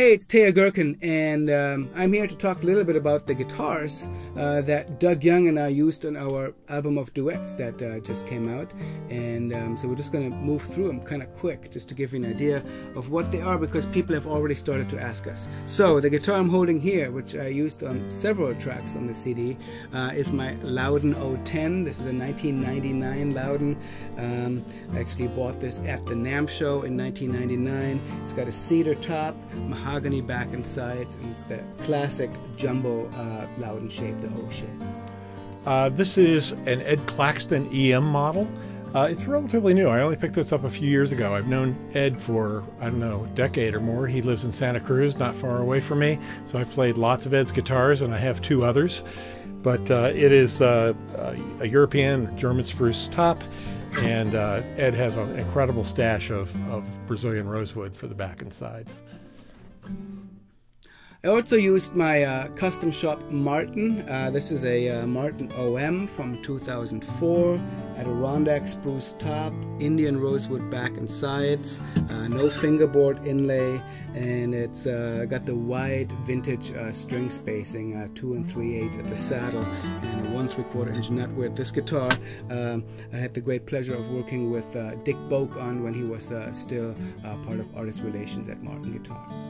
Hey, it's Teja Gerken, and um, I'm here to talk a little bit about the guitars uh, that Doug Young and I used on our album of duets that uh, just came out. And um, so we're just going to move through them kind of quick just to give you an idea of what they are because people have already started to ask us. So the guitar I'm holding here, which I used on several tracks on the CD, uh, is my Lowden 010. This is a 1999 Lowden. Um, I actually bought this at the NAMM show in 1999. It's got a cedar top, mahogany back and sides, and it's the classic jumbo uh, Lowden shape, the O shape. Uh, this is an Ed Claxton EM model. Uh, it's relatively new. I only picked this up a few years ago. I've known Ed for, I don't know, a decade or more. He lives in Santa Cruz, not far away from me. So I've played lots of Ed's guitars, and I have two others. But uh, it is uh, a European German spruce top, and uh, Ed has an incredible stash of, of Brazilian rosewood for the back and sides. I also used my uh, custom shop Martin. Uh, this is a uh, Martin OM from 2004. Adirondack spruce top, Indian rosewood back and sides, uh, no fingerboard inlay, and it's uh, got the wide vintage uh, string spacing, two and three eighths at the saddle, and a one three quarter inch nut with this guitar. Um, I had the great pleasure of working with Dick Boak on when he was still part of artist relations at Martin Guitar.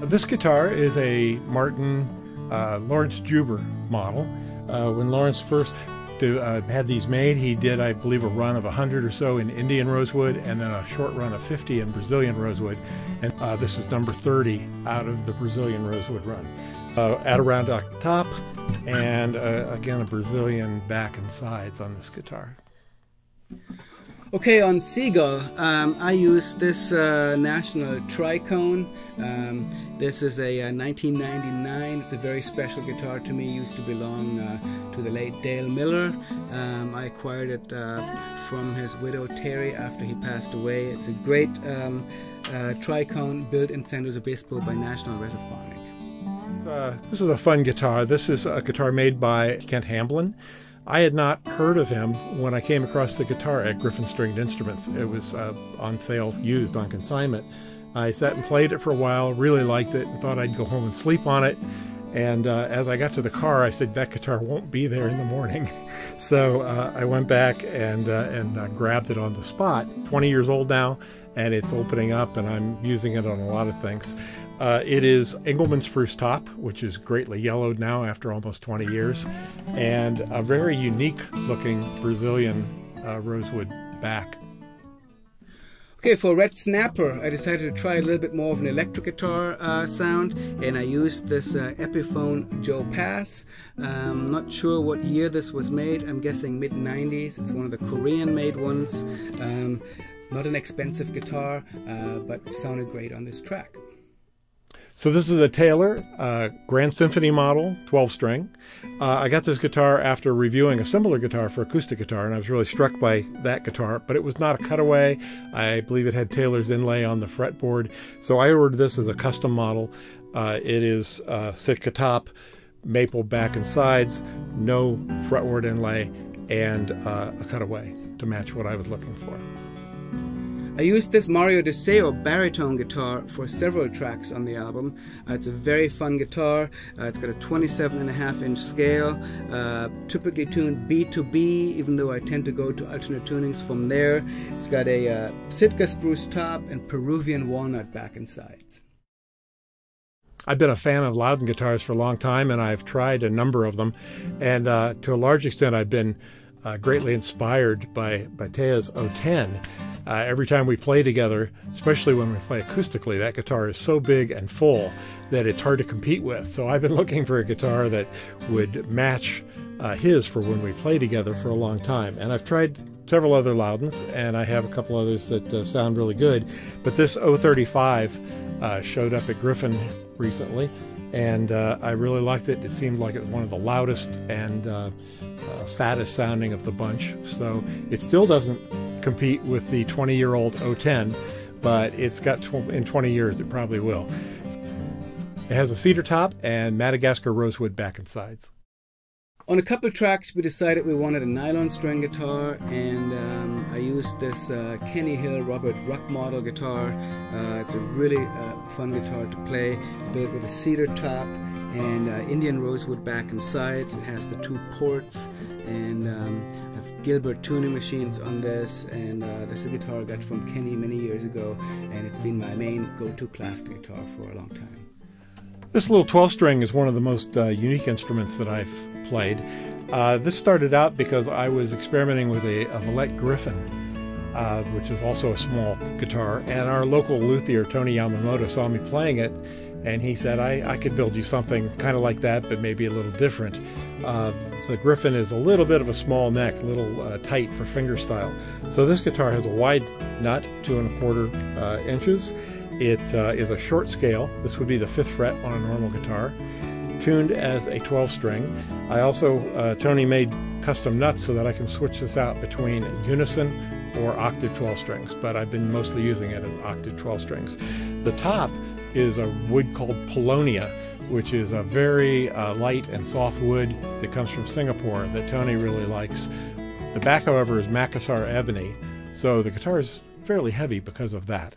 This guitar is a Martin uh, Laurence Juber model. Uh, when Laurence first uh, had these made, he did, I believe, a run of 100 or so in Indian rosewood and then a short run of 50 in Brazilian rosewood. And uh, this is number 30 out of the Brazilian rosewood run. Adirondack top and uh, again a Brazilian back and sides on this guitar. Okay, on Seagull, um, I use this uh, National Tricone. Um, this is a, a, uh, 1999. It's a very special guitar to me. It used to belong uh, to the late Dale Miller. Um, I acquired it uh, from his widow Terry after he passed away. It's a great um, uh, Tricone built in San Luis Obispo by National Resophonic. Uh, this is a fun guitar. This is a guitar made by Kent Hamblin. I had not heard of him when I came across the guitar at Gryphon Stringed Instruments. It was uh, on sale, used on consignment. I sat and played it for a while, really liked it, and thought I'd go home and sleep on it. And uh, as I got to the car, I said, That guitar won't be there in the morning. so uh, I went back and, uh, and uh, grabbed it on the spot. 20 years old now, and it's opening up, and I'm using it on a lot of things. Uh, it is Engelmann spruce top, which is greatly yellowed now after almost 20 years, and a very unique looking Brazilian uh, rosewood back. Okay, for Red Snapper, I decided to try a little bit more of an electric guitar uh, sound, and I used this uh, Epiphone Joe Pass. Um, not sure what year this was made. I'm guessing mid 90s. It's one of the Korean made ones. Um, not an expensive guitar, uh, but sounded great on this track. So this is a Taylor uh, Grand Symphony model, 12 string. Uh, I got this guitar after reviewing a similar guitar for acoustic guitar, and I was really struck by that guitar. But it was not a cutaway. I believe it had Taylor's inlay on the fretboard, so I ordered this as a custom model. Uh, it is uh, Sitka top, maple back and sides, no fretboard inlay, and uh, a cutaway to match what I was looking for. I used this Mario Deseo baritone guitar for several tracks on the album. Uh, it's a very fun guitar. Uh, it's got a 27 and a half inch scale, uh, typically tuned B to B, even though I tend to go to alternate tunings from there. It's got a uh, Sitka spruce top and Peruvian walnut back and sides. I've been a fan of Lowden guitars for a long time, and I've tried a number of them. And uh, to a large extent, I've been uh, greatly inspired by Teja's O10, Uh, every time we play together, especially when we play acoustically, that guitar is so big and full that it's hard to compete with. So I've been looking for a guitar that would match uh, his for when we play together for a long time. And I've tried several other Lowdens, and I have a couple others that uh, sound really good. But this 035 uh, showed up at Gryphon recently, and uh, I really liked it. It seemed like it was one of the loudest and uh, uh, fattest sounding of the bunch. So it still doesn't compete with the 20 year old O10, but it's got tw- in 20 years it probably will. It has a cedar top and Madagascar rosewood back and sides. On a couple tracks, we decided we wanted a nylon string guitar, and um, I used this uh, Kenny Hill Robert Ruck model guitar. Uh, it's a really uh, fun guitar to play, built with a cedar top and uh, Indian rosewood back and sides. It has the two ports and um, Gilbert tuning machines on this and uh, this is a guitar I got from Kenny many years ago and it's been my main go-to classical guitar for a long time. This little 12 string is one of the most uh, unique instruments that I've played. Uh, this started out because I was experimenting with a, a Veillette Gryphon, uh, which is also a small guitar, and our local luthier, Tony Yamamoto, saw me playing it, and he said, I, I could build you something kind of like that, but maybe a little different. Uh, the Gryphon is a little bit of a small neck, a little uh, tight for fingerstyle. So this guitar has a wide nut, two and a quarter uh, inches, it uh, is a short scale. This would be the fifth fret on a normal guitar, tuned as a 12 string. I also, uh, Tony made custom nuts so that I can switch this out between unison or octave 12 strings, but I've been mostly using it as octave 12 strings. The top is a wood called Paulownia, which is a very uh, light and soft wood that comes from Singapore that Tony really likes. The back, however, is Macassar ebony, so the guitar is fairly heavy because of that.